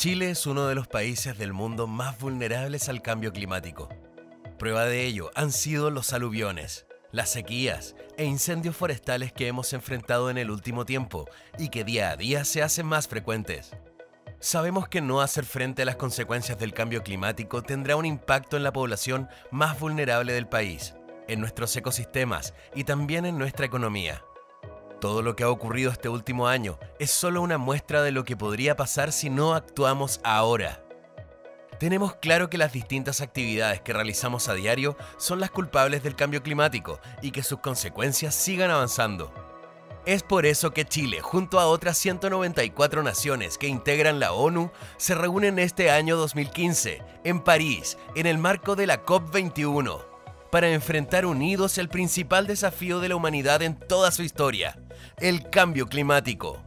Chile es uno de los países del mundo más vulnerables al cambio climático. Prueba de ello han sido los aluviones, las sequías e incendios forestales que hemos enfrentado en el último tiempo y que día a día se hacen más frecuentes. Sabemos que no hacer frente a las consecuencias del cambio climático tendrá un impacto en la población más vulnerable del país, en nuestros ecosistemas y también en nuestra economía. Todo lo que ha ocurrido este último año es solo una muestra de lo que podría pasar si no actuamos ahora. Tenemos claro que las distintas actividades que realizamos a diario son las culpables del cambio climático y que sus consecuencias sigan avanzando. Es por eso que Chile, junto a otras 194 naciones que integran la ONU, se reúnen este año 2015 en París, en el marco de la COP21, para enfrentar unidos el principal desafío de la humanidad en toda su historia, el cambio climático.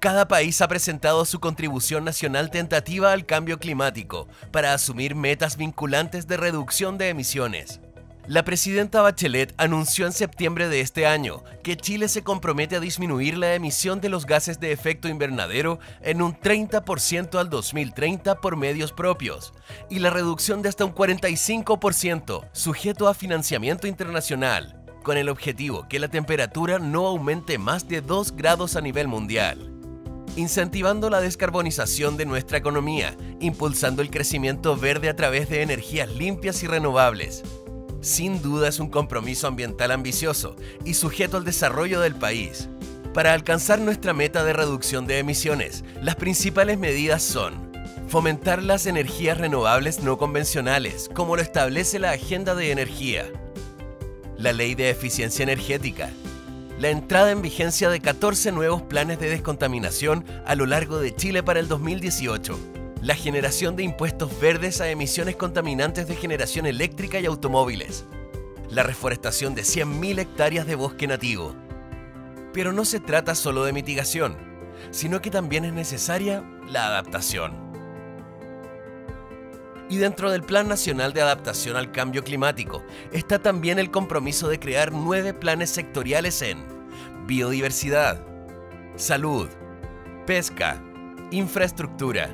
Cada país ha presentado su contribución nacional tentativa al cambio climático para asumir metas vinculantes de reducción de emisiones. La presidenta Bachelet anunció en septiembre de este año que Chile se compromete a disminuir la emisión de los gases de efecto invernadero en un 30% al 2030 por medios propios y la reducción de hasta un 45% sujeto a financiamiento internacional, con el objetivo que la temperatura no aumente más de 2 grados a nivel mundial. Incentivando la descarbonización de nuestra economía, impulsando el crecimiento verde a través de energías limpias y renovables, sin duda es un compromiso ambiental ambicioso y sujeto al desarrollo del país. Para alcanzar nuestra meta de reducción de emisiones, las principales medidas son fomentar las energías renovables no convencionales, como lo establece la Agenda de Energía, la Ley de Eficiencia Energética, la entrada en vigencia de 14 nuevos planes de descontaminación a lo largo de Chile para el 2018, la generación de impuestos verdes a emisiones contaminantes de generación eléctrica y automóviles, la reforestación de 100.000 hectáreas de bosque nativo. Pero no se trata solo de mitigación, sino que también es necesaria la adaptación. Y dentro del Plan Nacional de Adaptación al Cambio Climático está también el compromiso de crear nueve planes sectoriales en biodiversidad, salud, pesca, infraestructura,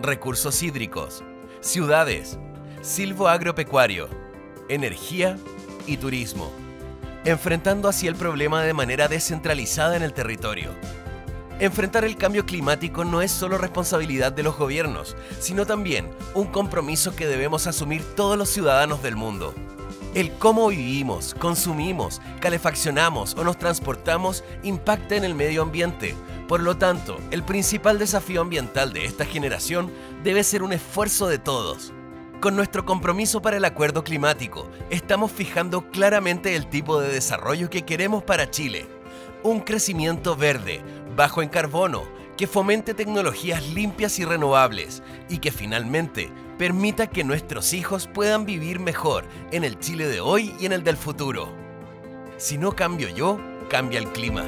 recursos hídricos, ciudades, silvo agropecuario, energía y turismo, enfrentando así el problema de manera descentralizada en el territorio. Enfrentar el cambio climático no es solo responsabilidad de los gobiernos, sino también un compromiso que debemos asumir todos los ciudadanos del mundo. El cómo vivimos, consumimos, calefaccionamos o nos transportamos impacta en el medio ambiente, por lo tanto, el principal desafío ambiental de esta generación debe ser un esfuerzo de todos. Con nuestro compromiso para el acuerdo climático, estamos fijando claramente el tipo de desarrollo que queremos para Chile. Un crecimiento verde, bajo en carbono, que fomente tecnologías limpias y renovables y que finalmente permita que nuestros hijos puedan vivir mejor en el Chile de hoy y en el del futuro. Si no cambio yo, cambia el clima.